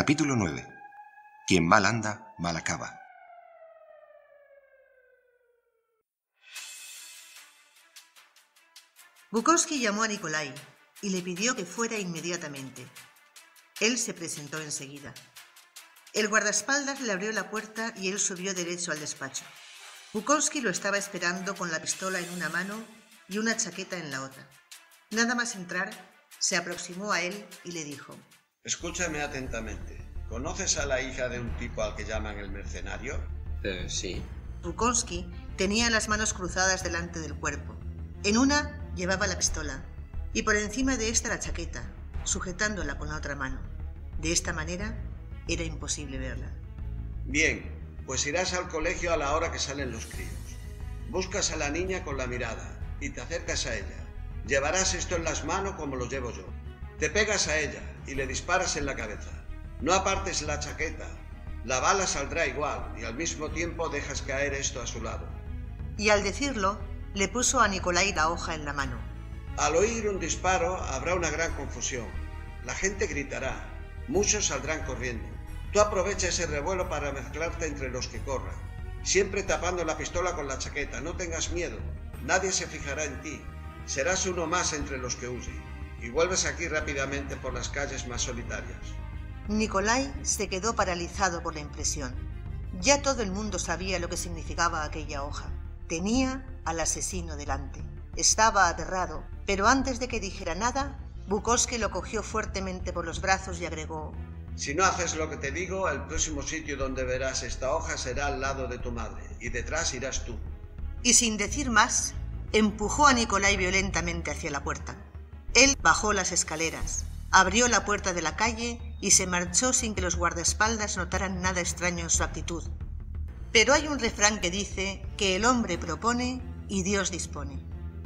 Capítulo 9. Quien mal anda, mal acaba. Bukowski llamó a Nikolai y le pidió que fuera inmediatamente. Él se presentó enseguida. El guardaespaldas le abrió la puerta y él subió derecho al despacho. Bukowski lo estaba esperando con la pistola en una mano y una chaqueta en la otra. Nada más entrar, se aproximó a él y le dijo, Escúchame atentamente. ¿Conoces a la hija de un tipo al que llaman el mercenario? Eh, sí. Bukowski tenía las manos cruzadas delante del cuerpo. En una llevaba la pistola y por encima de esta la chaqueta, sujetándola con la otra mano. De esta manera era imposible verla. Bien, pues irás al colegio a la hora que salen los críos. Buscas a la niña con la mirada y te acercas a ella. Llevarás esto en las manos como lo llevo yo. Te pegas a ella y le disparas en la cabeza. No apartes la chaqueta. La bala saldrá igual y al mismo tiempo dejas caer esto a su lado. Y al decirlo, le puso a Nicolai la hoja en la mano. Al oír un disparo habrá una gran confusión. La gente gritará. Muchos saldrán corriendo. Tú aprovecha ese revuelo para mezclarte entre los que corran. Siempre tapando la pistola con la chaqueta. No tengas miedo. Nadie se fijará en ti. Serás uno más entre los que huyen. Y vuelves aquí rápidamente por las calles más solitarias. Nicolai se quedó paralizado por la impresión. Ya todo el mundo sabía lo que significaba aquella hoja. Tenía al asesino delante. Estaba aterrado, pero antes de que dijera nada, Bukowski lo cogió fuertemente por los brazos y agregó Si no haces lo que te digo, el próximo sitio donde verás esta hoja será al lado de tu madre, y detrás irás tú. Y sin decir más, empujó a Nicolai violentamente hacia la puerta. Él bajó las escaleras, abrió la puerta de la calle y se marchó sin que los guardaespaldas notaran nada extraño en su actitud. Pero hay un refrán que dice que el hombre propone y Dios dispone.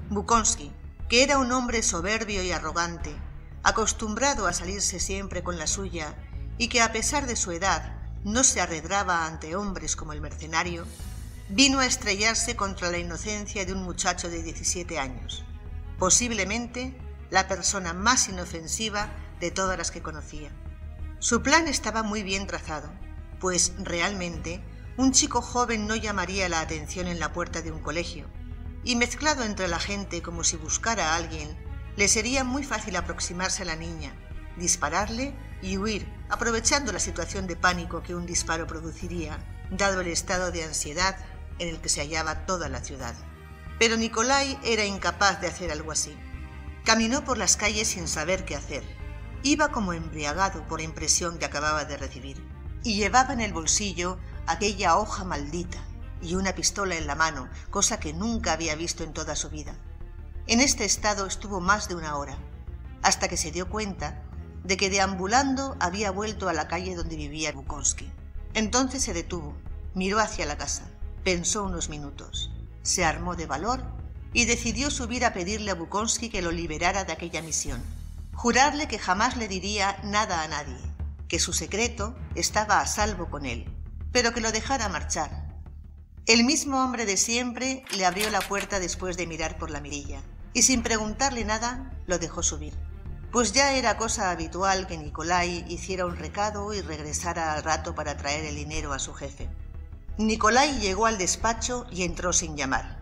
Bukowski, que era un hombre soberbio y arrogante, acostumbrado a salirse siempre con la suya y que a pesar de su edad no se arredraba ante hombres como el mercenario, vino a estrellarse contra la inocencia de un muchacho de 17 años, posiblemente la persona más inofensiva de todas las que conocía. Su plan estaba muy bien trazado, pues realmente un chico joven no llamaría la atención en la puerta de un colegio, y mezclado entre la gente como si buscara a alguien, le sería muy fácil aproximarse a la niña, dispararle y huir, aprovechando la situación de pánico que un disparo produciría, dado el estado de ansiedad en el que se hallaba toda la ciudad. Pero Nicolai era incapaz de hacer algo así. Caminó por las calles sin saber qué hacer. Iba como embriagado por la impresión que acababa de recibir, y llevaba en el bolsillo aquella hoja maldita y una pistola en la mano, cosa que nunca había visto en toda su vida. En este estado estuvo más de una hora, hasta que se dio cuenta de que deambulando había vuelto a la calle donde vivía Bukowski. Entonces se detuvo, miró hacia la casa, pensó unos minutos, se armó de valor y decidió subir a pedirle a Bukowski que lo liberara de aquella misión. Jurarle que jamás le diría nada a nadie, que su secreto estaba a salvo con él, pero que lo dejara marchar. El mismo hombre de siempre le abrió la puerta después de mirar por la mirilla, y sin preguntarle nada lo dejó subir pues ya era cosa habitual que Nicolai hiciera un recado y regresara al rato para traer el dinero a su jefe. Nicolai llegó al despacho y entró sin llamar.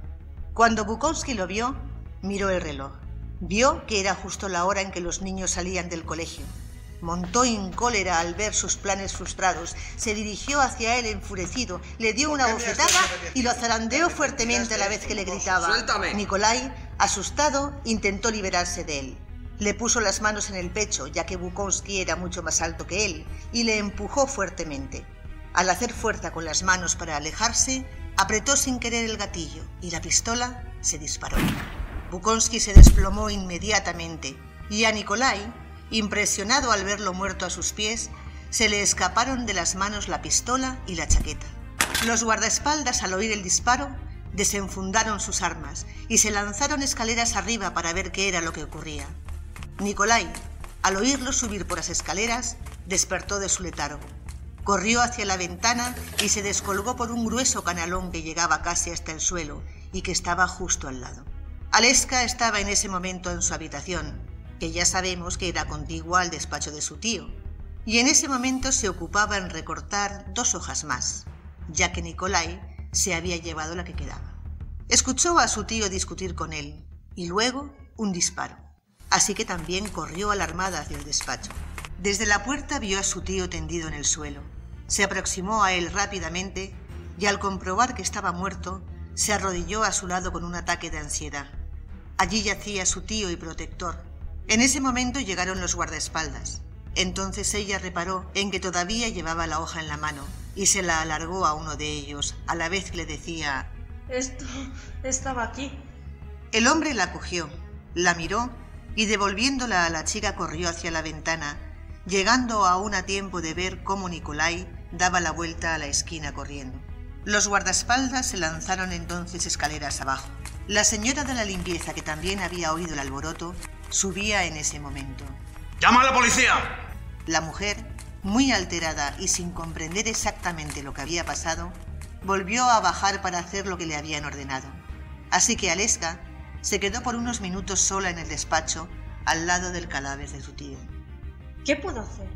Cuando Bukowski lo vio, miró el reloj. Vio que era justo la hora en que los niños salían del colegio. Montó en cólera al ver sus planes frustrados. Se dirigió hacia él enfurecido, le dio una bofetada y lo zarandeó fuertemente a la vez que le gritaba. ¡Suéltame! Nicolai, asustado, intentó liberarse de él. Le puso las manos en el pecho, ya que Bukowski era mucho más alto que él, y le empujó fuertemente. Al hacer fuerza con las manos para alejarse, apretó sin querer el gatillo y la pistola se disparó. Bukowski se desplomó inmediatamente y a Nikolai, impresionado al verlo muerto a sus pies, se le escaparon de las manos la pistola y la chaqueta. Los guardaespaldas, al oír el disparo, desenfundaron sus armas y se lanzaron escaleras arriba para ver qué era lo que ocurría. Nicolai, al oírlo subir por las escaleras, despertó de su letargo. Corrió hacia la ventana y se descolgó por un grueso canalón que llegaba casi hasta el suelo y que estaba justo al lado. Aleska estaba en ese momento en su habitación, que ya sabemos que era contigua al despacho de su tío. y en ese momento se ocupaba en recortar dos hojas más, ya que Nicolai se había llevado la que quedaba. Escuchó a su tío discutir con él y luego un disparo, así que también corrió alarmada hacia el despacho. Desde la puerta vio a su tío tendido en el suelo. Se aproximó a él rápidamente y al comprobar que estaba muerto, se arrodilló a su lado con un ataque de ansiedad. Allí yacía su tío y protector. En ese momento llegaron los guardaespaldas. Entonces ella reparó en que todavía llevaba la hoja en la mano y se la alargó a uno de ellos, a la vez que le decía Esto estaba aquí. El hombre la cogió, la miró y devolviéndola a la chica corrió hacia la ventana, llegando aún a tiempo de ver cómo Nicolai daba la vuelta a la esquina corriendo. Los guardaespaldas se lanzaron entonces escaleras abajo. La señora de la limpieza, que también había oído el alboroto, subía en ese momento. ¡Llama a la policía! La mujer, muy alterada y sin comprender exactamente lo que había pasado, volvió a bajar para hacer lo que le habían ordenado. Así que Aleska se quedó por unos minutos sola en el despacho al lado del cadáver de su tío. ¿Qué puedo hacer?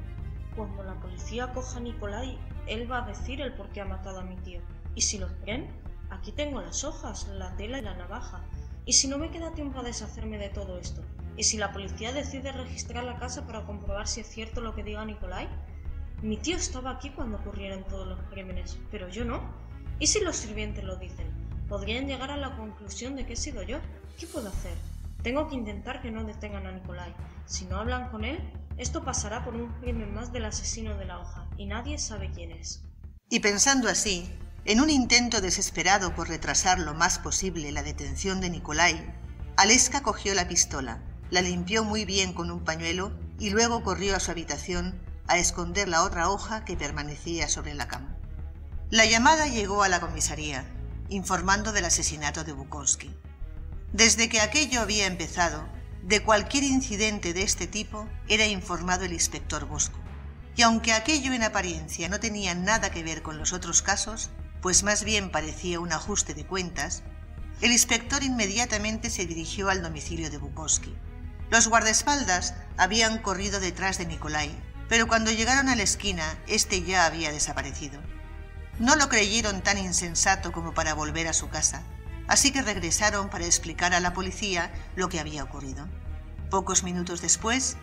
Cuando la policía coja a Nicolai, él va a decir el por qué ha matado a mi tío. ¿Y si los creen? Aquí tengo las hojas, la tela y la navaja. ¿Y si no me queda tiempo a deshacerme de todo esto? ¿Y si la policía decide registrar la casa para comprobar si es cierto lo que diga Nicolai? Mi tío estaba aquí cuando ocurrieron todos los crímenes, pero yo no. ¿Y si los sirvientes lo dicen? Podrían llegar a la conclusión de que he sido yo. ¿Qué puedo hacer? Tengo que intentar que no detengan a Nicolai. Si no hablan con él, esto pasará por un crimen más del asesino de la hoja, y nadie sabe quién es. Y pensando así, en un intento desesperado por retrasar lo más posible la detención de Nicolai, Aleska cogió la pistola, la limpió muy bien con un pañuelo y luego corrió a su habitación a esconder la otra hoja que permanecía sobre la cama. La llamada llegó a la comisaría, informando del asesinato de Bukowski. Desde que aquello había empezado, de cualquier incidente de este tipo era informado el inspector Bosco. Y aunque aquello en apariencia no tenía nada que ver con los otros casos, pues más bien parecía un ajuste de cuentas, el inspector inmediatamente se dirigió al domicilio de Bukowski. Los guardaespaldas habían corrido detrás de Nikolai, pero cuando llegaron a la esquina, este ya había desaparecido. No lo creyeron tan insensato como para volver a su casa, así que regresaron para explicar a la policía lo que había ocurrido. Pocos minutos después,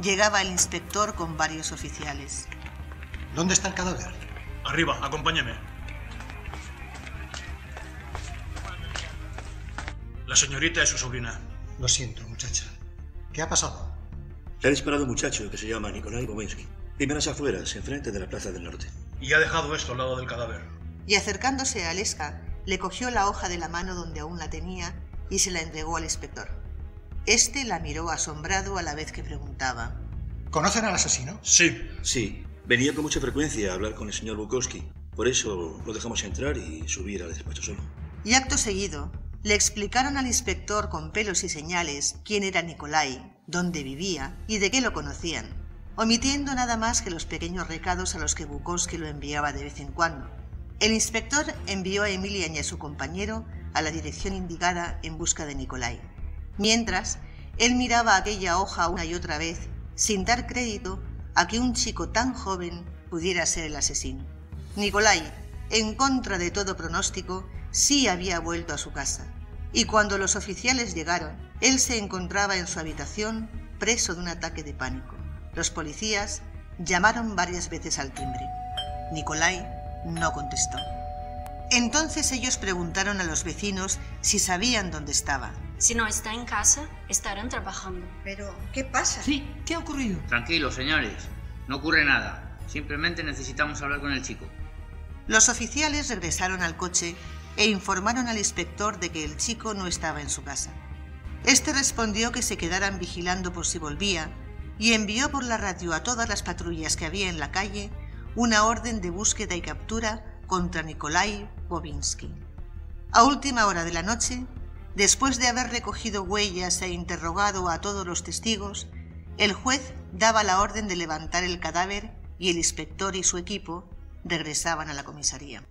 llegaba el inspector con varios oficiales. ¿Dónde está el cadáver? Arriba, acompáñame. La señorita es su sobrina. Lo siento, muchacha. ¿Qué ha pasado? Le ha disparado un muchacho que se llama Nikolai Bomensky. Primeras afueras, enfrente de la Plaza del Norte. Y ha dejado esto al lado del cadáver. Y acercándose a Aleska, le cogió la hoja de la mano donde aún la tenía y se la entregó al inspector. Este la miró asombrado a la vez que preguntaba. ¿Conocen al asesino? Sí. Sí. Venía con mucha frecuencia a hablar con el señor Bukowski. Por eso lo dejamos entrar y subir al despacho solo. Y acto seguido, le explicaron al inspector con pelos y señales quién era Nicolai, dónde vivía y de qué lo conocían, omitiendo nada más que los pequeños recados a los que Bukowski lo enviaba de vez en cuando. El inspector envió a Emilia y a su compañero a la dirección indicada en busca de Nicolai. Mientras, él miraba aquella hoja una y otra vez, sin dar crédito a que un chico tan joven pudiera ser el asesino. Nicolai, en contra de todo pronóstico, sí había vuelto a su casa, y cuando los oficiales llegaron, él se encontraba en su habitación preso de un ataque de pánico. Los policías llamaron varias veces al timbre. Nicolai no contestó. Entonces ellos preguntaron a los vecinos si sabían dónde estaba. Si no está en casa, estarán trabajando. Pero, ¿qué pasa? Sí, ¿qué ha ocurrido? Tranquilos, señores. No ocurre nada. Simplemente necesitamos hablar con el chico. Los oficiales regresaron al coche e informaron al inspector de que el chico no estaba en su casa. Este respondió que se quedaran vigilando por si volvía y envió por la radio a todas las patrullas que había en la calle una orden de búsqueda y captura contra Nikolai Bobinsky. A última hora de la noche, después de haber recogido huellas e interrogado a todos los testigos, el juez daba la orden de levantar el cadáver y el inspector y su equipo regresaban a la comisaría.